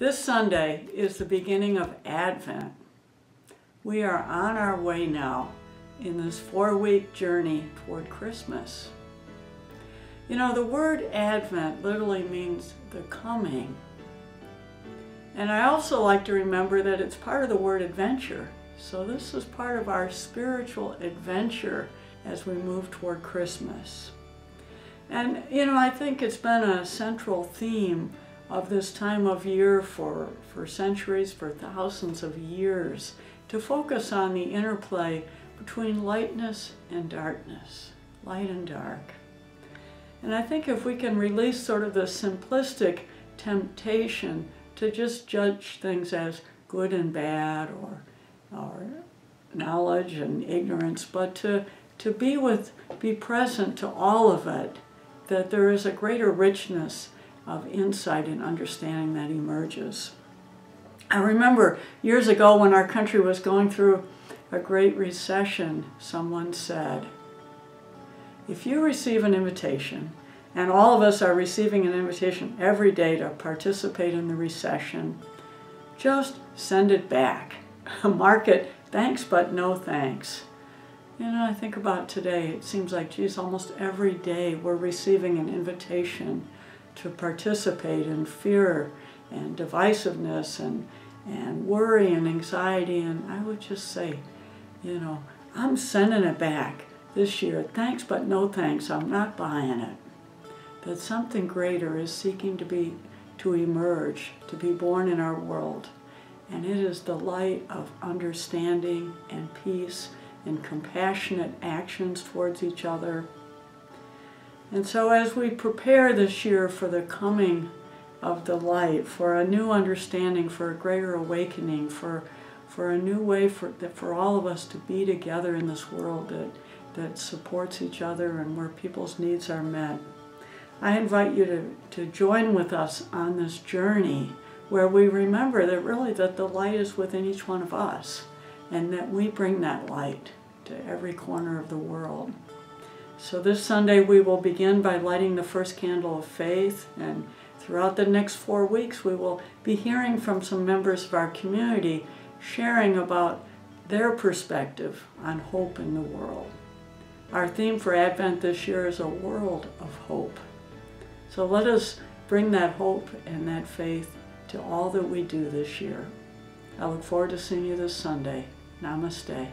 This Sunday is the beginning of Advent. We are on our way now in this four week journey toward Christmas. You know, the word Advent literally means the coming. And I also like to remember that it's part of the word adventure. So this is part of our spiritual adventure as we move toward Christmas. And, you know, I think it's been a central theme of this time of year for, for centuries, for thousands of years, to focus on the interplay between lightness and darkness, light and dark. And I think if we can release sort of the simplistic temptation to just judge things as good and bad or, or knowledge and ignorance, but to, to be with, be present to all of it, that there is a greater richness of insight and understanding that emerges. I remember years ago when our country was going through a great recession, someone said, if you receive an invitation, and all of us are receiving an invitation every day to participate in the recession, just send it back. Mark it, thanks but no thanks. You know, I think about today, it seems like, geez, almost every day we're receiving an invitation to participate in fear and divisiveness and, and worry and anxiety. And I would just say, you know, I'm sending it back this year. Thanks, but no thanks. I'm not buying it. That something greater is seeking to be to emerge, to be born in our world. And it is the light of understanding and peace and compassionate actions towards each other and so as we prepare this year for the coming of the light, for a new understanding, for a greater awakening, for, for a new way for, for all of us to be together in this world that, that supports each other and where people's needs are met, I invite you to, to join with us on this journey where we remember that really that the light is within each one of us and that we bring that light to every corner of the world. So this Sunday we will begin by lighting the first candle of faith and throughout the next four weeks we will be hearing from some members of our community sharing about their perspective on hope in the world. Our theme for Advent this year is a world of hope. So let us bring that hope and that faith to all that we do this year. I look forward to seeing you this Sunday. Namaste.